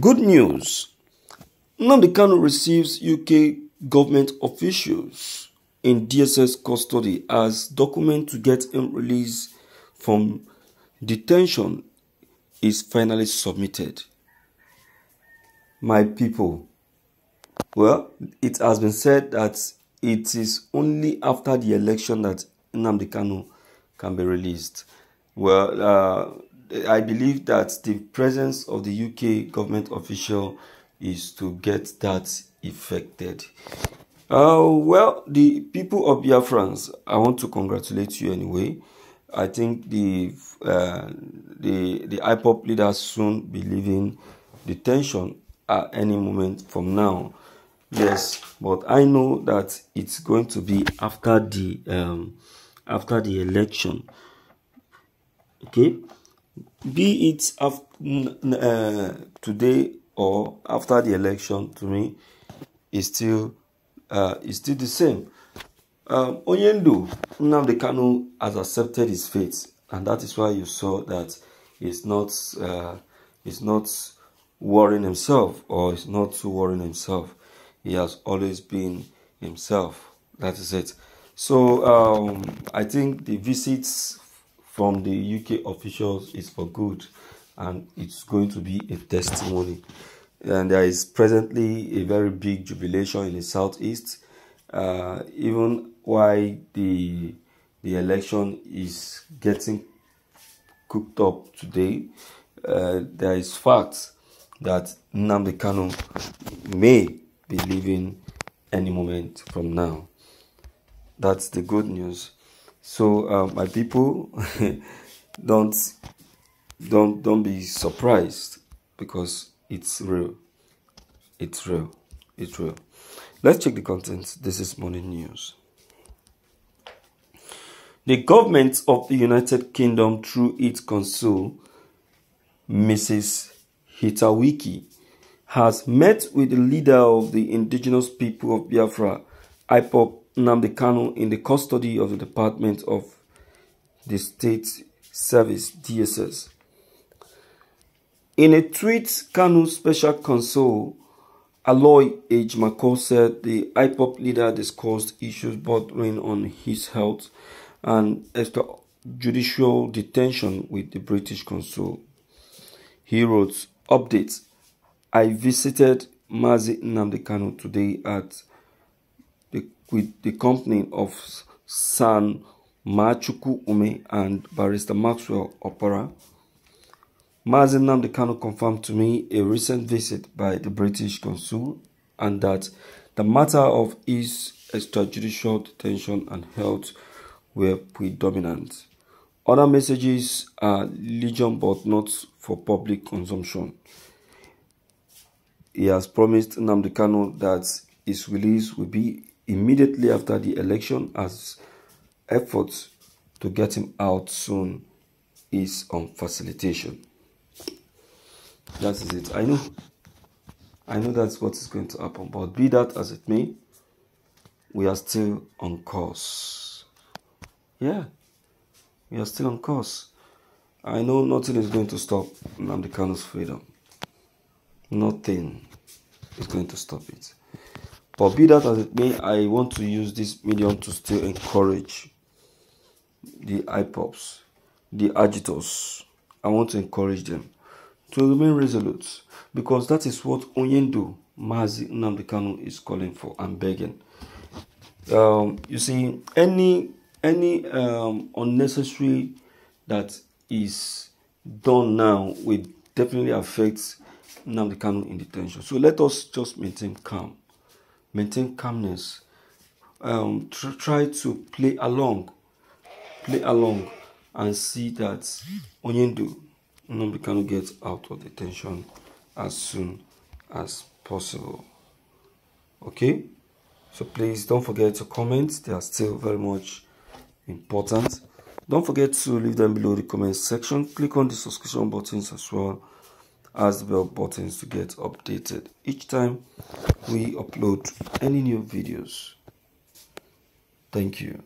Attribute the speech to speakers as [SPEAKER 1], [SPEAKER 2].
[SPEAKER 1] Good news. Nnamdi receives UK government officials in DSS custody as document to get him released from detention is finally submitted. My people, well, it has been said that it is only after the election that Nnamdi can be released. Well, uh, I believe that the presence of the UK government official is to get that effected. Uh, well, the people of Biafrans, I want to congratulate you anyway. I think the uh, the the IPOB leaders soon be leaving detention at any moment from now. Yes, but I know that it's going to be after the um, after the election. Okay, be it after, uh, today or after the election, to me, is still uh, is still the same. Um, Onyendu Nnamdi Kanu has accepted his fate, and that is why you saw that he's not uh, he's not worrying himself or he's not too worrying himself. He has always been himself. That is it. So um, I think the visits from the UK officials is for good, and it's going to be a testimony and there is presently a very big jubilation in the southeast. Uh, even while the the election is getting cooked up today, uh, there is fact that Nnamdi Kanu may be leaving any moment from now. That's the good news. So, uh, my people, don't don't don't be surprised because it's real. It's real. It's real. Let's check the contents. This is morning news. The government of the United Kingdom, through its consul, Mrs. Hitawiki, has met with the leader of the indigenous people of Biafra, IPOB Nnamdi Kanu, in the custody of the Department of the State Service, DSS. In a tweet, Kanu special consul Aloy Ejimakor said the IPOB leader discussed issues bordering on his health and extrajudicial detention with the British consul. He wrote, Update I visited Mazi Nnamdi Kanu today at with the company of San Machuku Ume and Barrister Maxwell Opera. Mazi Nnamdi Kanu confirmed to me a recent visit by the British consul and that the matter of his extrajudicial detention and health were predominant. Other messages are legion but not for public consumption. He has promised Namdekano that his release will be immediately after the election as efforts to get him out soon is on facilitation. That is it. I know. I know that's what is going to happen. But be that as it may, we are still on course. Yeah. We are still on course. I know nothing is going to stop Nnamdi Kanu's freedom. Nothing is going to stop it. But be that as it may, I want to use this medium to still encourage the IPOBs, the agitors. I want to encourage them to remain resolute because that is what Onyendu Mazi Nnamdi is calling for and begging. Um, you see, any any um, unnecessary that is done now will definitely affect Nnamdi in detention. So let us just maintain calm, maintain calmness, um, tr try to play along, play along, and see that Onyendu Nnamdi Kanu get out of the tension as soon as possible. Okay? So please don't forget to comment. They are still very much important. Don't forget to leave them below the comment section. Click on the subscription buttons as well as bell buttons to get updated each time we upload any new videos. Thank you.